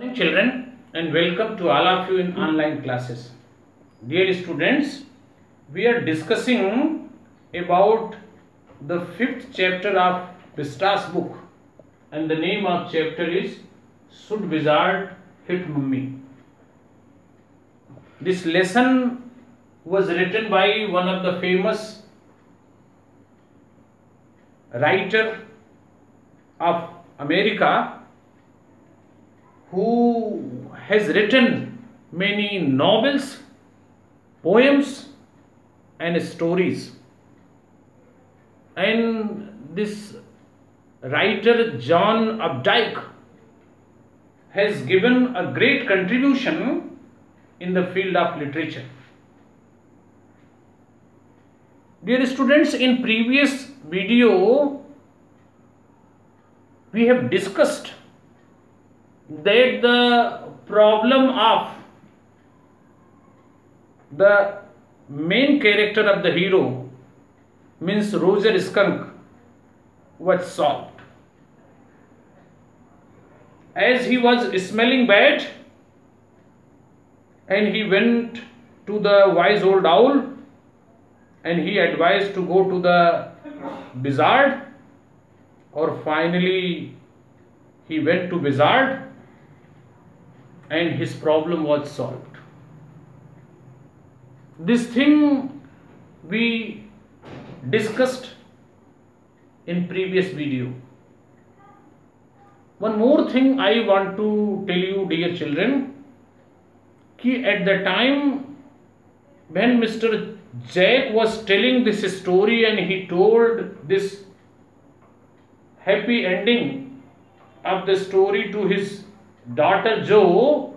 morning children and welcome to all of you in online classes. Dear students we are discussing about the fifth chapter of Vistas book and the name of chapter is should wizard hit mummy? This lesson was written by one of the famous writer of america who has written many novels, poems, and stories. And this writer, John Updike, has given a great contribution in the field of literature. Dear students, in previous video, we have discussed that the problem of the main character of the hero means Roger Skunk was solved. As he was smelling bad and he went to the wise old owl and he advised to go to the wizard or finally he went to wizard and his problem was solved. This thing we discussed in previous video. One more thing I want to tell you dear children कि at the time when Mr. Jack was telling this story and he told this happy ending of the story to his daughter Jo,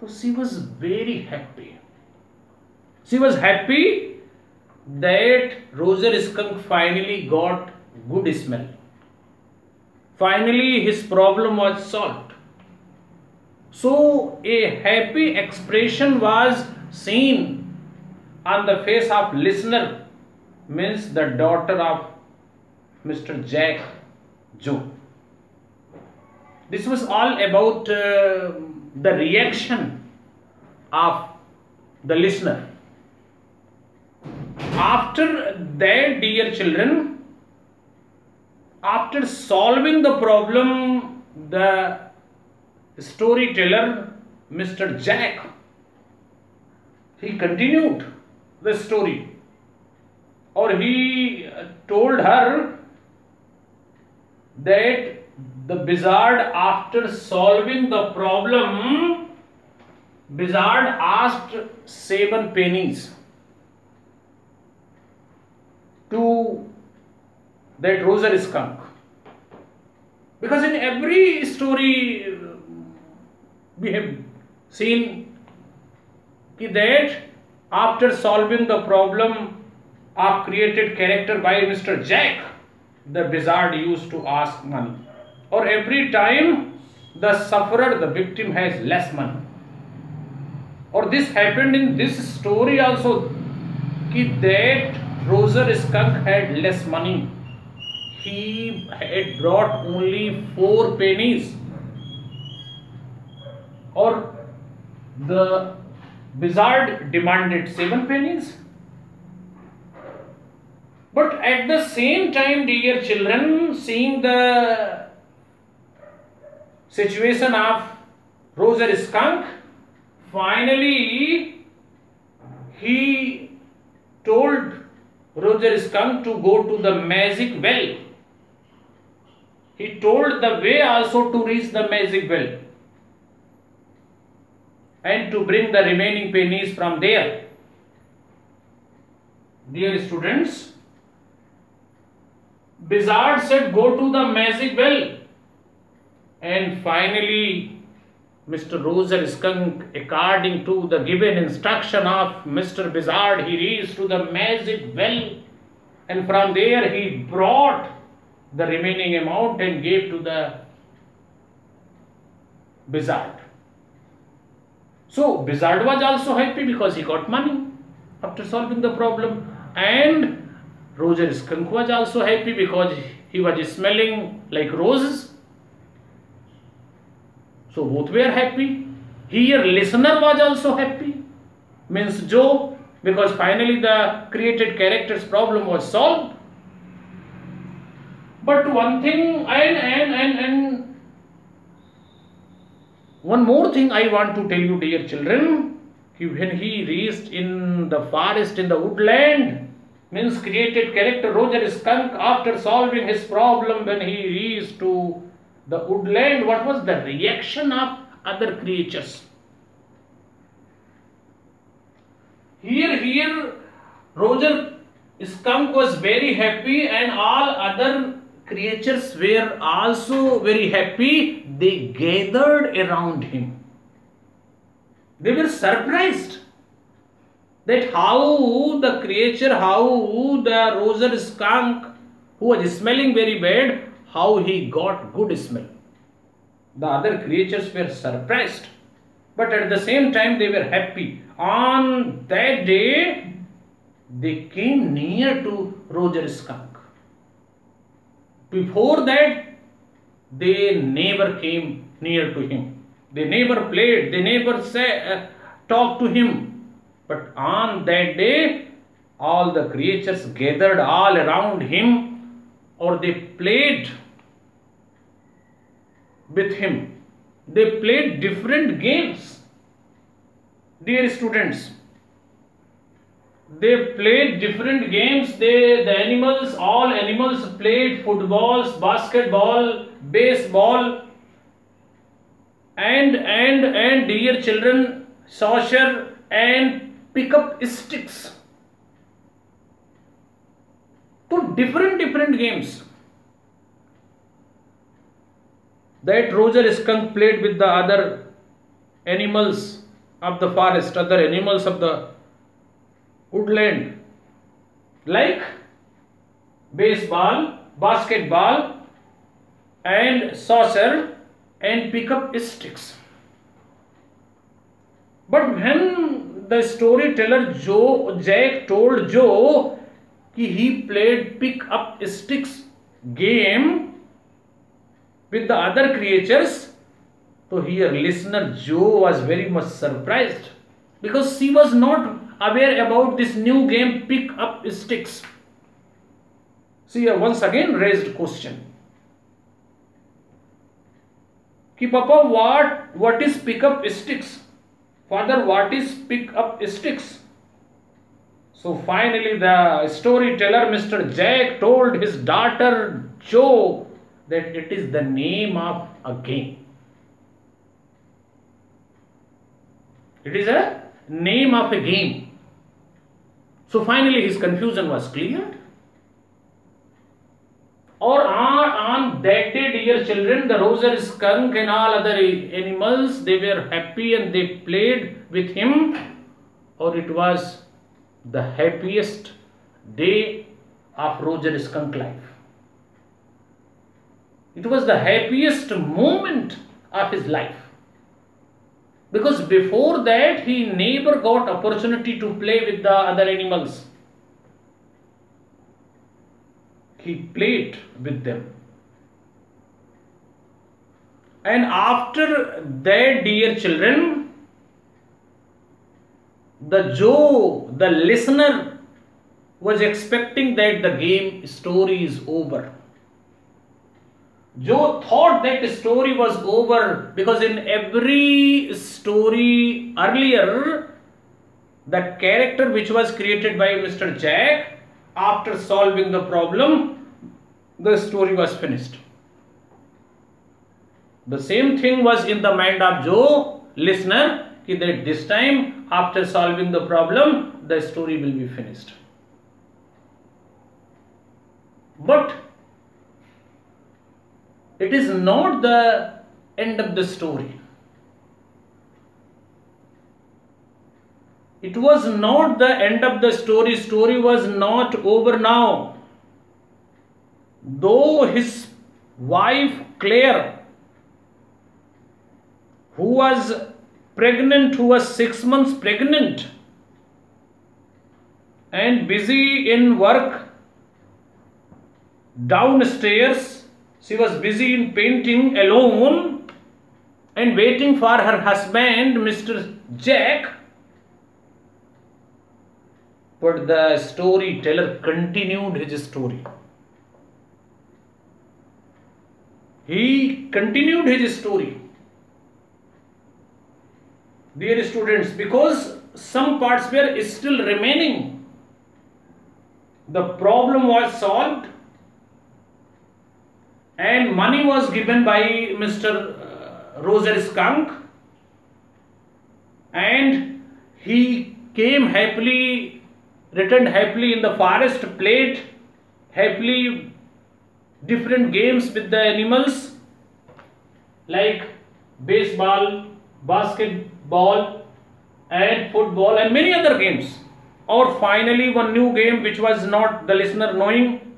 so she was very happy. She was happy that Roger Skunk finally got good smell. Finally, his problem was solved. So, a happy expression was seen on the face of listener, means the daughter of Mr. Jack Jo this was all about uh, the reaction of the listener. After that dear children after solving the problem the storyteller mr jack he continued the story. Or he told her that the wizard after solving the problem wizard asked seven pennies to that Roger Skunk because in every story uh, we have seen that after solving the problem of created character by Mr. Jack the wizard used to ask money or every time the sufferer, the victim has less money. Or this happened in this story also that Roger Skunk had less money. He had brought only four pennies. Or the wizard demanded seven pennies. But at the same time, dear children, seeing the situation of Roger Skunk. Finally, he told Roger Skunk to go to the magic well. He told the way also to reach the magic well and to bring the remaining pennies from there. Dear students, Bizarre said go to the magic well and finally, Mr. Roger Skunk, according to the given instruction of Mr. Wizard, he reached to the magic well and from there he brought the remaining amount and gave to the Wizard. So Wizard was also happy because he got money after solving the problem and Roger Skunk was also happy because he was smelling like roses So both were happy. Here listener was also happy. Means Jo because finally the created character's problem was solved. But one thing and and and and one more thing I want to tell you dear children when he reached in the forest in the woodland means created character Roger Skunk after solving his problem when he reached to the woodland what was the reaction of other creatures? Here here Roger skunk was very happy and all other creatures were also very happy. They gathered around him. They were surprised that how the creature, how the Roger skunk who was smelling very bad, how he got good smell. The other creatures were surprised, but at the same time they were happy. On that day, they came near to Roger skunk. Before that, they never came near to him. They never played, they never say, uh, talked to him but on that day, all the creatures gathered all around him or they played with him. They played different games. Dear students, they played different games. They, the animals, all animals played footballs, basketball, baseball, and and and dear children, soccer and pick up sticks to different different games that Roger skunk played with the other animals of the forest other animals of the woodland like baseball basketball and soccer and pickup sticks but when the storyteller Joe Jack told Joe कि he played pickup sticks game with the other creatures. So here listener Jo was very much surprised because she was not aware about this new game pick up sticks. See here once again raised question. Ki Papa what what is pick up sticks? Father, what is pick up sticks? So finally the storyteller Mr. Jack told his daughter Jo that it is the name of a game. It is a name of a game. So finally his confusion was cleared. Or on, on that day, dear children, the Roger skunk and all other animals, they were happy and they played with him. Or it was the happiest day of Roger skunk life. It was the happiest moment of his life. Because before that, he never got opportunity to play with the other animals. he played with them. And after that, dear children, the Jo, the listener, was expecting that the game story is over. Jo thought that the story was over because in every story earlier, the character which was created by Mr. Jack after solving the problem, the story was finished. The same thing was in the mind of Jo, listener, that this time after solving the problem, the story will be finished. But it is not the end of the story. It was not the end of the story. Story was not over now. Though his wife Clare, who was pregnant, who was six months pregnant, and busy in work downstairs, she was busy in painting alone. and waiting for her husband, Mr. Jack. But the storyteller continued his story. He continued his story. Dear students, because some parts were still remaining, the problem was solved and money was given by Mr. uh, Roger Skunk and he came happily, returned happily in the forest, played happily different games with the animals like baseball, basketball and football and many other games or finally one new game which was not the listener knowing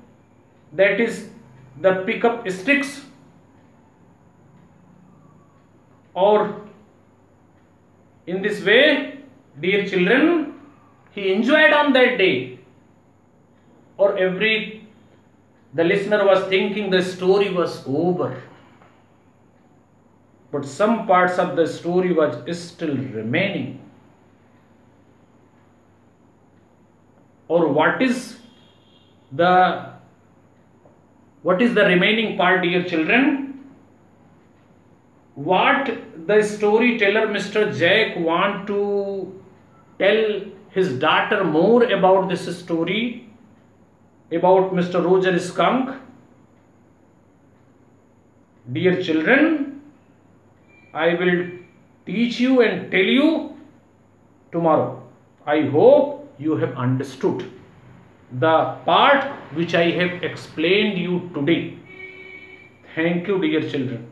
that is the pickup sticks or in this way dear children he enjoyed on that day. Or every the listener was thinking the story was over. But some parts of the story was still remaining. Or what is the what is the remaining part dear children? What the storyteller mr jack want to tell his daughter more about this story about mr roger skunk? Dear children i will teach you and tell you tomorrow. I hope you have understood the part which I have explained you today. Thank you dear children.